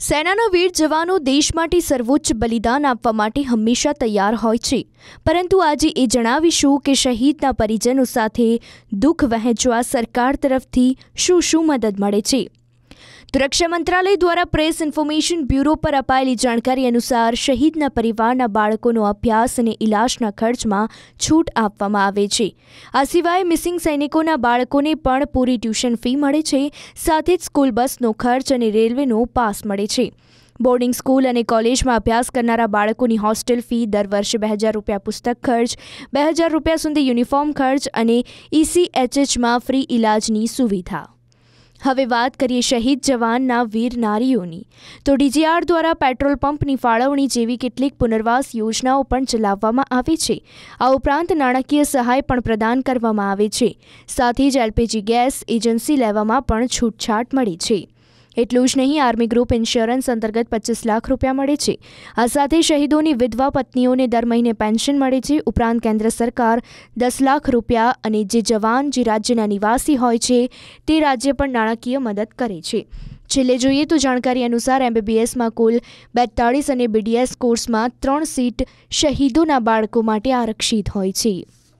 સેનાના વીર જવાનો દેશ માટે સર્વોચ્ચ બલિદાન આપવા માટે હંમેશા તૈયાર હોય છે. પરંતુ આજે એ જણાવીશું કે શહીદના પરિજનો સાથે દુઃખ વહેંચવા સરકાર તરફથી શું શું મદદ મળે છે. રક્ષા મંત્રાલય દ્વારા પ્રેસ ઇન્ફોર્મેશન બ્યુરો પર અપાયેલી જાણકારી અનુસાર શહીદના પરિવારના બાળકોનો અભ્યાસ અને ઇલાજના ખર્ચમાં છૂટ આપવામાં આવે છે. આ સિવાય મિસિંગ સૈનિકોના બાળકોને પણ પૂરી ટ્યુશન ફી મળે છે, સાથે જ સ્કૂલ બસનો ખર્ચ અને રેલવેનો પાસ મળે છે. બોર્ડિંગ સ્કૂલ અને કોલેજમાં અભ્યાસ કરનારા બાળકોની હોસ્ટેલ ફી દર વર્ષે બે હજાર રૂપિયા પુસ્તક ખર્ચ, બે હજાર રૂપિયા સુધી યુનિફોર્મ ખર્ચ અને ઇસીએચએચમાં ફ્રી ઇલાજની સુવિધા. હવે વાત કરીએ શહીદ જવાનના વીર નારીઓની. તો ડીજીઆર દ્વારા પેટ્રોલ પંપની ફાળવણી જેવી કેટલીક પુનર્વાસ યોજનાઓ પણ ચલાવવામાં આવે છે. આ ઉપરાંત નાણાકીય સહાય પણ પ્રદાન કરવામાં આવે છે. સાથે જ એલપીજી ગેસ એજન્સી લેવામાં પણ છૂટછાટ મળી છે. એટલું જ નહીં, આર્મી ગ્રુપ ઇન્સ્યોરન્સ અંતર્ગત પચીસ લાખ રૂપિયા મળે છે. આ સાથે શહીદોની વિધવા પત્નીઓને દર મહિને પેન્શન મળે છે. ઉપરાંત કેન્દ્ર સરકાર દસ લાખ રૂપિયા અને જે જવાન, જે રાજ્યના નિવાસી હોય છે, તે રાજ્ય પણ નાણાકીય મદદ કરે છે. છેલ્લે જોઈએ તો જાણકારી અનુસાર એમબીબીએસમાં કુલ બેતાળીસ અને બીડીએસ કોર્સમાં ત્રણ સીટ શહીદોના બાળકો માટે આરક્ષિત હોય છે.